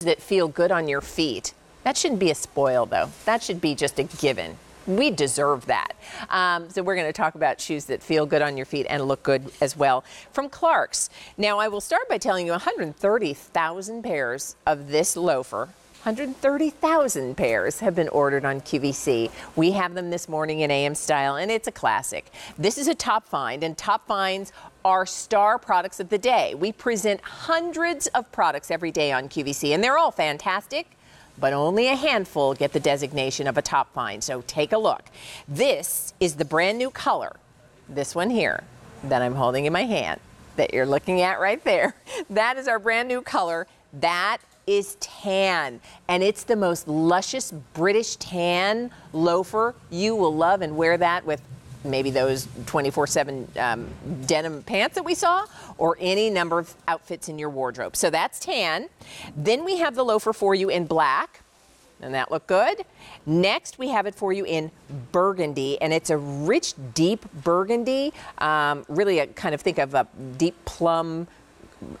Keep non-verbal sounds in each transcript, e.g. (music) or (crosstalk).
that feel good on your feet. That shouldn't be a spoil, though. That should be just a given. We deserve that. Um, so, we're going to talk about shoes that feel good on your feet and look good as well from Clarks. Now, I will start by telling you 130,000 pairs of this loafer 130,000 pairs have been ordered on QVC. We have them this morning in AM style, and it's a classic. This is a top find, and top finds are star products of the day. We present hundreds of products every day on QVC, and they're all fantastic but only a handful get the designation of a top find. So take a look. This is the brand new color, this one here that I'm holding in my hand that you're looking at right there. (laughs) That is our brand new color. That is tan, and it's the most luscious British tan loafer. You will love and wear that with maybe those 24 7 um, denim pants that we saw, or any number of outfits in your wardrobe. So that's tan. Then we have the loafer for you in black. And that look good. Next, we have it for you in burgundy, and it's a rich, deep burgundy. Um, really, a kind of think of a deep plum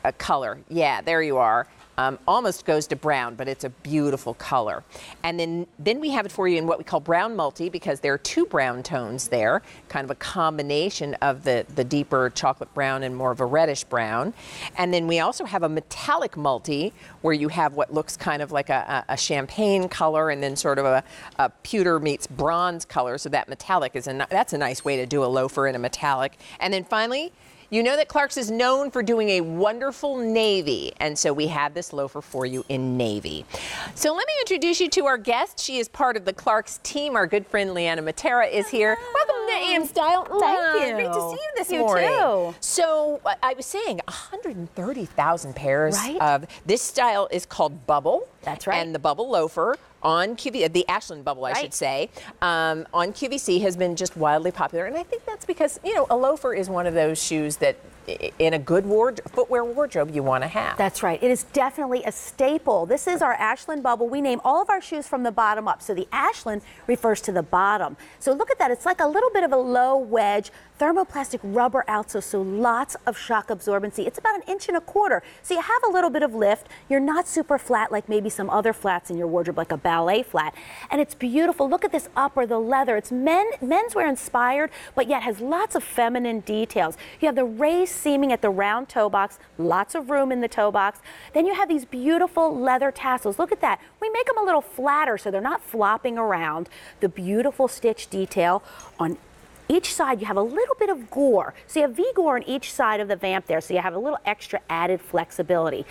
a uh, color. Yeah, there you are. Um, almost goes to brown, but it's a beautiful color. And then, then we have it for you in what we call brown multi because there are two brown tones there, kind of a combination of the, the deeper chocolate brown and more of a reddish brown. And then we also have a metallic multi where you have what looks kind of like a, a champagne color and then sort of a, a, pewter meets bronze color. So that metallic is a, that's a nice way to do a loafer in a metallic. And then finally, you know that Clarks is known for doing a wonderful navy, and so we have this loafer for you in navy. So let me introduce you to our guest. She is part of the Clarks team. Our good friend Leanna Matera is here. Welcome to AM Style. Thank you. Great to see you this you morning. Too. So I was saying 130,000 pairs right? of this style is called Bubble. That's right. And the Bubble loafer on QVC, the Ashland bubble, I right. should say, um, on QVC has been just wildly popular. And I think that's because, you know, a loafer is one of those shoes that in a good ward, footwear wardrobe you want to have. That's right. It is definitely a staple. This is our Ashland bubble. We name all of our shoes from the bottom up. So the Ashland refers to the bottom. So look at that. It's like a little bit of a low wedge thermoplastic rubber outsole, so lots of shock absorbency. It's about an inch and a quarter, so you have a little bit of lift. You're not super flat like maybe some other flats in your wardrobe, like a ballet flat. And it's beautiful. Look at this upper, the leather. It's men menswear inspired, but yet has lots of feminine details. You have the raised seaming at the round toe box, lots of room in the toe box. Then you have these beautiful leather tassels. Look at that. We make them a little flatter so they're not flopping around. The beautiful stitch detail on each side you have a little bit of gore. So you have V-gore on each side of the vamp there, so you have a little extra added flexibility.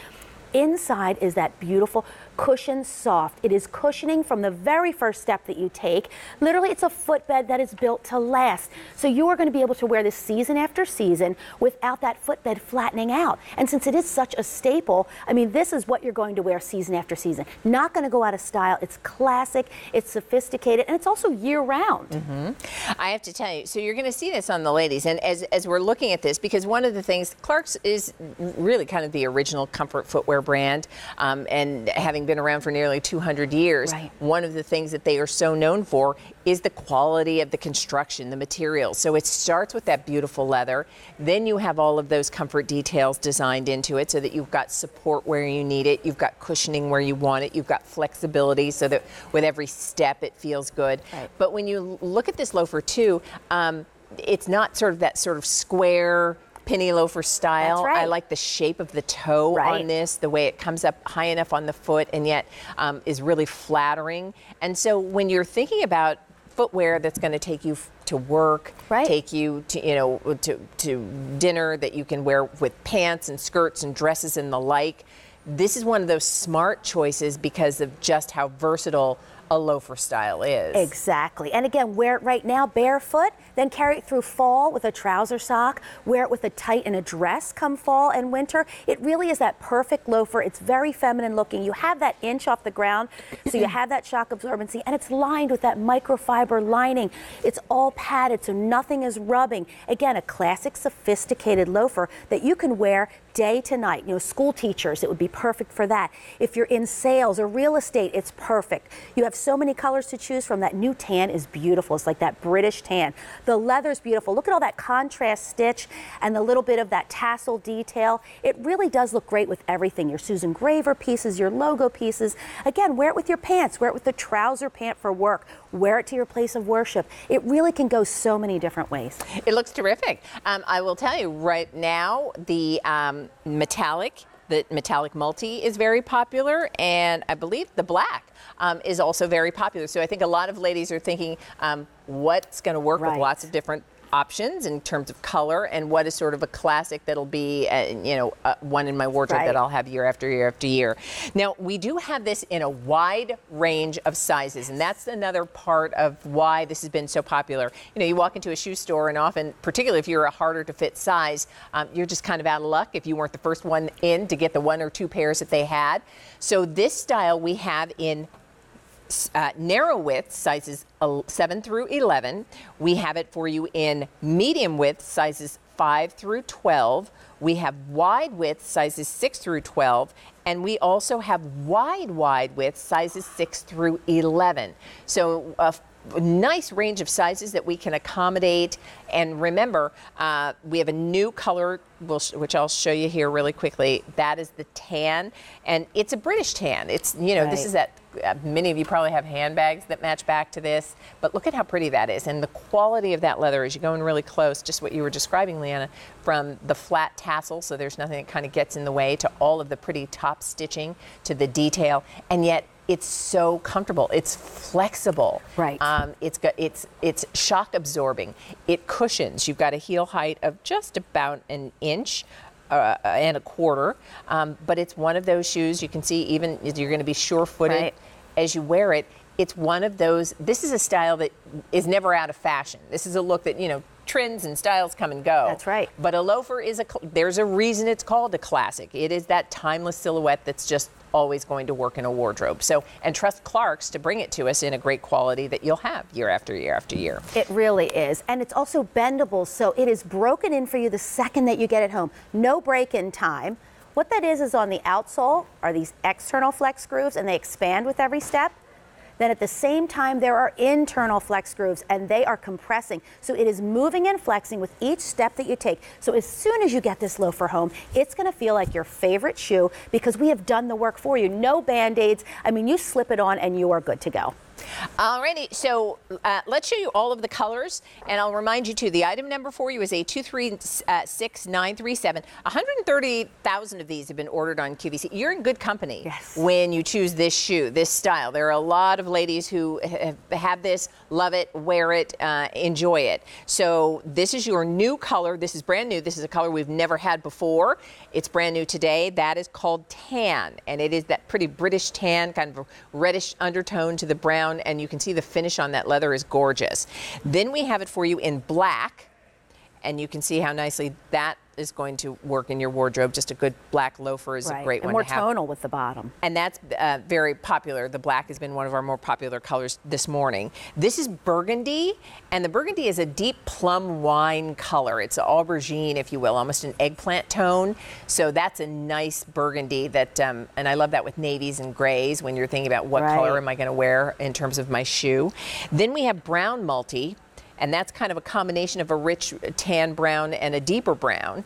Inside is that beautiful cushion soft. It is cushioning from the very first step that you take. Literally, it's a footbed that is built to last. So you are going to be able to wear this season after season without that footbed flattening out. And since it is such a staple, I mean, this is what you're going to wear season after season. Not going to go out of style. It's classic, it's sophisticated, and it's also year round. Mm-hmm. I have to tell you, so you're going to see this on the ladies. And as, as we're looking at this, because one of the things, Clarks is really kind of the original comfort footwear brand. Um, and having been around for nearly 200 years, right. one of the things that they are so known for is the quality of the construction, the materials. So it starts with that beautiful leather. Then you have all of those comfort details designed into it so that you've got support where you need it, you've got cushioning where you want it, you've got flexibility so that with every step it feels good. Right. But when you look at this loafer too, um, it's not sort of that sort of square penny loafer style. Right. I like the shape of the toe right. on this, the way it comes up high enough on the foot and yet um, is really flattering. And so when you're thinking about footwear that's going to take you f- to work, right. take you to you know to to dinner that you can wear with pants and skirts and dresses and the like. This is one of those smart choices because of just how versatile a loafer style is. Exactly. And again, wear it right now barefoot, then carry it through fall with a trouser sock, wear it with a tight and a dress come fall and winter. It really is that perfect loafer. It's very feminine looking. You have that inch off the ground, so you (laughs) have that shock absorbency, and it's lined with that microfiber lining. It's all padded, so nothing is rubbing. Again, a classic sophisticated loafer that you can wear day to night. You know, school teachers, it would be perfect for that. If you're in sales or real estate, it's perfect. You have have so many colors to choose from. That new tan is beautiful. It's like that British tan. The leather's beautiful. Look at all that contrast stitch and the little bit of that tassel detail. It really does look great with everything. Your Susan Graver pieces, your logo pieces. Again, wear it with your pants. Wear it with the trouser pant for work. Wear it to your place of worship. It really can go so many different ways. It looks terrific. Um, I will tell you right now, the um, metallic, the metallic multi is very popular, and I believe the black um, is also very popular. So I think a lot of ladies are thinking, um, what's going to work Right. with lots of different options in terms of color and what is sort of a classic that'll be uh, you know uh, one in my wardrobe Right. that I'll have year after year after year. Now we do have this in a wide range of sizes and that's another part of why this has been so popular. You know you walk into a shoe store and often particularly if you're a harder to fit size um, you're just kind of out of luck if you weren't the first one in to get the one or two pairs that they had. So this style we have in uh, narrow width sizes 7 through 11. We have it for you in medium width sizes 5 through 12. We have wide width sizes 6 through 12. And we also have wide, wide width sizes 6 through 11. So a nice range of sizes that we can accommodate. And remember, uh, we have a new color, which I'll show you here really quickly. That is the tan. And it's a British tan. It's, you know, this is that uh, many of you probably have handbags that match back to this, but look at how pretty that is. And the quality of that leather as you go in really close, just what you were describing, Leanna, from the flat tassel, so there's nothing that kind of gets in the way, to all of the pretty top stitching, to the detail, and yet it's so comfortable. It's flexible. Right. Um, it's got it's it's shock absorbing. It cushions. You've got a heel height of just about an inch uh, and a quarter, um, but it's one of those shoes you can see even you're going to be sure-footed Right. as you wear it. It's one of those. This is a style that is never out of fashion. This is a look that you know trends and styles come and go. That's right. But a loafer is a. There's a reason it's called a classic. It is that timeless silhouette that's just always going to work in a wardrobe. So and trust Clarks to bring it to us in a great quality that you'll have year after year after year. It really is. And it's also bendable, so it is broken in for you the second that you get it home. No break in time. What that is, is on the outsole are these external flex grooves, and they expand with every step. Then at the same time, there are internal flex grooves, and they are compressing. So it is moving and flexing with each step that you take. So as soon as you get this loafer home, it's going to feel like your favorite shoe because we have done the work for you. No band aids. I mean, you slip it on, and you are good to go. Alrighty, so uh, let's show you all of the colors, and I'll remind you too. The item number for you is a two three six nine three seven. One hundred thirty thousand of these have been ordered on QVC. You're in good company Yes. when you choose this shoe, this style. There are a lot of ladies who have, have this, love it, wear it, uh, enjoy it. So this is your new color. This is brand new. This is a color we've never had before. It's brand new today. That is called tan, and it is that pretty British tan, kind of reddish undertone to the brown, and you can see the finish on that leather is gorgeous. Then we have it for you in black, and you can see how nicely that is going to work in your wardrobe. Just a good black loafer is a great and one more to have tonal with the bottom. and that's uh, very popular. The black has been one of our more popular colors this morning. This is burgundy, and the burgundy is a deep plum wine color. It's aubergine, if you will, almost an eggplant tone. So that's a nice burgundy that, um, and I love that with navies and grays when you're thinking about what color am I going to wear in terms of my shoe. Then we have brown multi. And that's kind of a combination of a rich tan brown and a deeper brown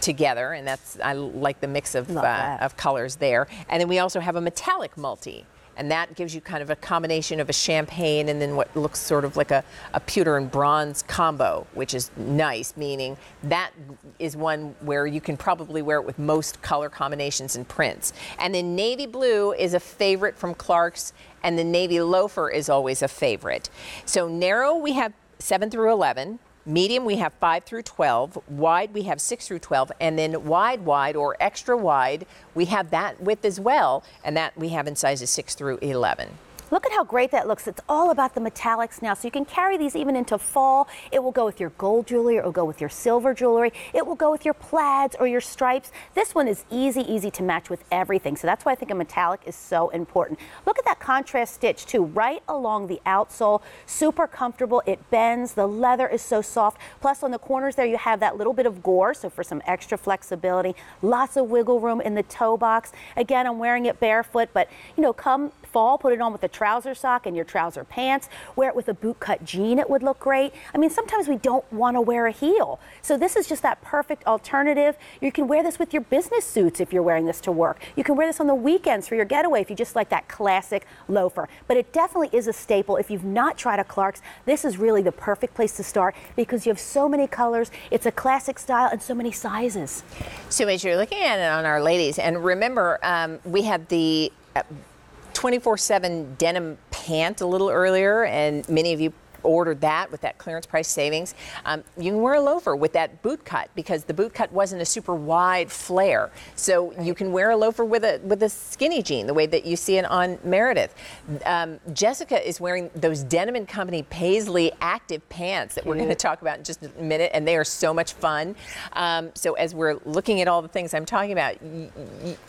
together, and that's I like the mix of uh, of colors there. And then we also have a metallic multi, and that gives you kind of a combination of a champagne and then what looks sort of like a, a pewter and bronze combo, which is nice. Meaning that is one where you can probably wear it with most color combinations and prints. And then navy blue is a favorite from Clarks, and the navy loafer is always a favorite. So narrow we have seven through eleven. Medium, we have 5 through 12. Wide, we have 6 through 12. And then wide, wide, or extra wide, we have that width as well. And that we have in sizes 6 through 11. Look at how great that looks. It's all about the metallics now. So you can carry these even into fall. It will go with your gold jewelry, or it will go with your silver jewelry. It will go with your plaids or your stripes. This one is easy, easy to match with everything. So that's why I think a metallic is so important. Look at that contrast stitch too, right along the outsole. Super comfortable. It bends. The leather is so soft. Plus on the corners there you have that little bit of gore, so for some extra flexibility. Lots of wiggle room in the toe box. Again, I'm wearing it barefoot, but you know, come fall, put it on with a trouser sock and your trouser pants. Wear it with a boot cut jean, it would look great. I mean, sometimes we don't want to wear a heel. So this is just that perfect alternative. You can wear this with your business suits if you're wearing this to work. You can wear this on the weekends for your getaway if you just like that classic loafer. But it definitely is a staple. If you've not tried a Clarks, this is really the perfect place to start because you have so many colors. It's a classic style and so many sizes. So as you're looking at it on our ladies, and remember, um, we have the 24/7 denim pant a little earlier, and many of you ordered that with that clearance price savings. Um, you can wear a loafer with that boot cut because the boot cut wasn't a super wide flare. So you can wear a loafer with a with a skinny jean, the way that you see it on Meredith. Um, Jessica is wearing those Denim and Company Paisley active pants that we're going to talk about in just a minute, and they are so much fun. Um, so as we're looking at all the things I'm talking about,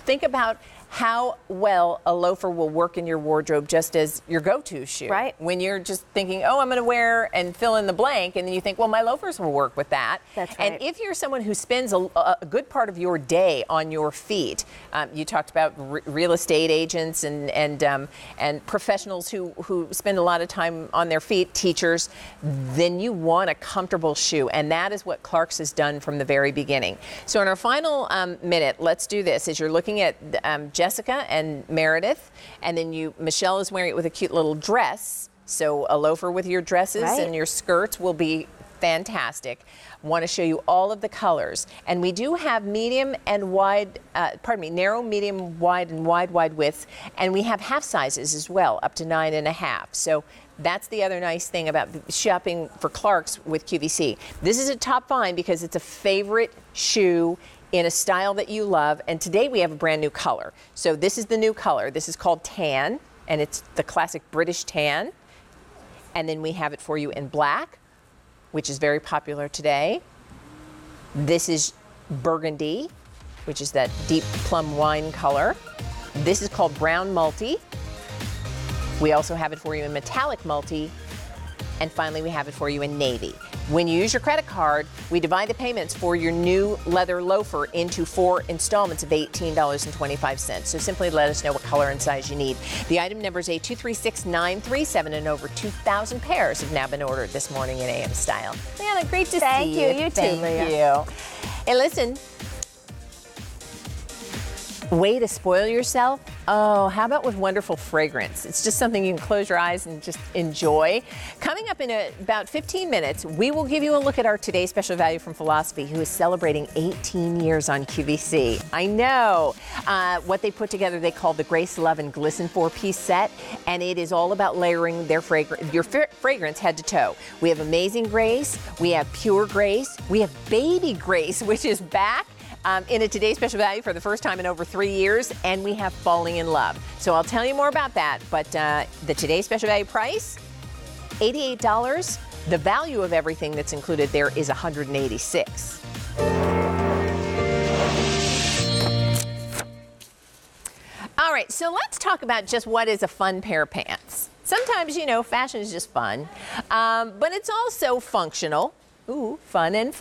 think about how well a loafer will work in your wardrobe just as your go-to shoe. Right. When you're just thinking, oh, I'm going to wear and fill in the blank, and then you think, well, my loafers will work with that. That's right. And if you're someone who spends a, a good part of your day on your feet, um, you talked about re- real estate agents and and um, and professionals who who spend a lot of time on their feet, teachers, then you want a comfortable shoe, and that is what Clarks has done from the very beginning. So in our final um, minute, let's do this. As you're looking at um, Jessica and Meredith, and then you Michelle is wearing it with a cute little dress. So a loafer with your dresses Right. and your skirts will be fantastic. Want to show you all of the colors, and we do have medium and wide. Uh, pardon me, narrow, medium, wide, and wide, wide width. and we have half sizes as well, up to nine and a half. So. That's the other nice thing about shopping for Clarks with QVC. This is a top find because it's a favorite shoe in a style that you love. And today we have a brand new color. So this is the new color. This is called tan, and it's the classic British tan. And then we have it for you in black, which is very popular today. This is burgundy, which is that deep plum wine color. This is called brown multi. We also have it for you in metallic multi. And finally, we have it for you in navy. When you use your credit card, we divide the payments for your new leather loafer into four installments of $18.25. So simply let us know what color and size you need. The item number is A236937, and over 2,000 pairs have now been ordered this morning in AM style. Leanna, great to Thank see you. you. You too, Thank Leah. you. Hey, listen, way to spoil yourself? Oh, how about with wonderful fragrance? It's just something you can close your eyes and just enjoy. Coming up in a, about 15 minutes, we will give you a look at our today's special value from Philosophy, who is celebrating 18 years on QVC. I know uh, what they put together. They call the Grace, Love, and Glisten four-piece set, and it is all about layering their fragrance, your fra- fragrance head to toe. We have Amazing Grace, we have Pure Grace, we have Baby Grace, which is back um, in a today's special value for the first time in over three years, and we have Falling in Love. So I'll tell you more about that. But uh, the today's special value price, $88. The value of everything that's included there is 186. All right, so let's talk about just what is a fun pair of pants. Sometimes, you know, fashion is just fun, um, but it's also functional. Ooh, fun and